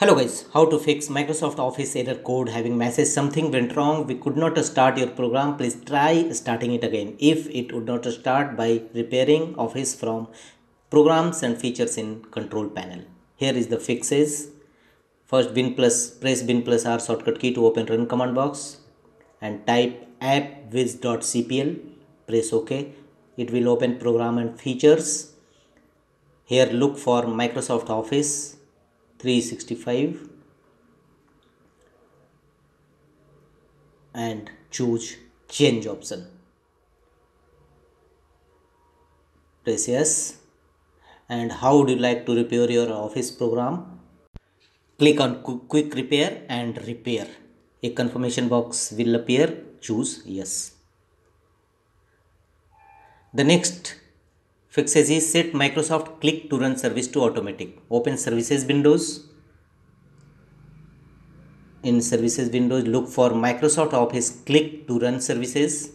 Hello guys, how to fix Microsoft Office error code having message something went wrong. We could not start your program. Please try starting it again. If it would not start by repairing Office from programs and features in control panel. Here is the fixes. First Win plus press Win plus R shortcut key to open run command box and type appwiz.cpl press ok. It will open program and features. Here look for Microsoft Office 365 and choose change option. Press yes. And how would you like to repair your office program? Click on quick repair and repair. A confirmation box will appear. Choose yes. The next Fixes is set Microsoft click to run service to automatic. Open services windows. In services windows, look for Microsoft Office click to run services.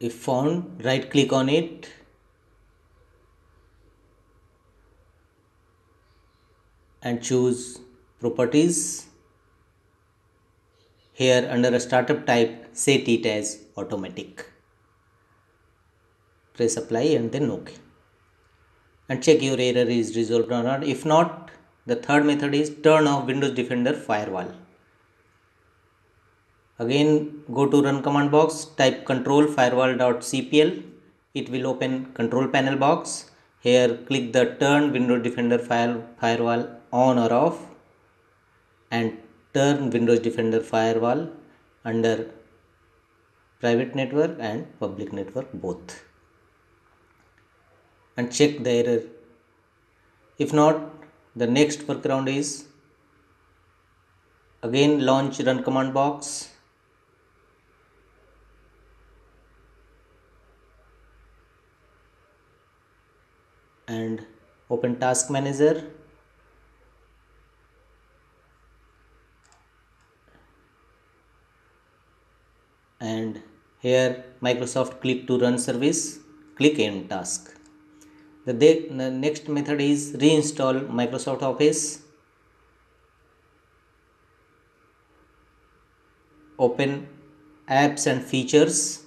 If found, right click on it and choose properties here under a startup type set it as automatic. Press apply and then ok. And check your error is resolved or not. If not the third method is turn off windows defender firewall. Again go to run command box type control firewall.cpl it will open control panel box. Here click the turn windows defender file firewall on or off and turn Windows Defender Firewall under private network and public network both. And check the error. If not the next workaround is again launch run command box. And open task manager and here Microsoft click to run service click end task. The, the next method is reinstall Microsoft Office open apps and features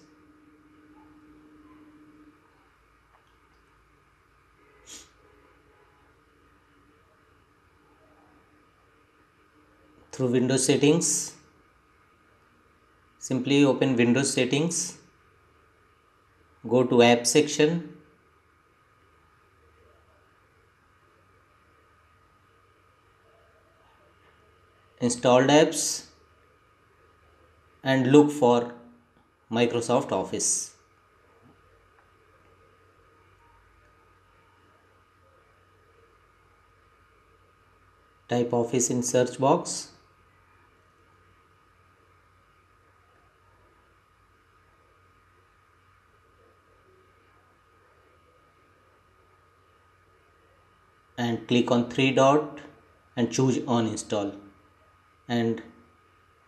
through Windows settings simply open Windows settings go to app section installed apps and look for Microsoft Office. Type office in search box and click on three dot and choose on install. And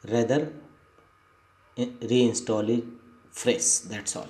rather reinstall it fresh. That's all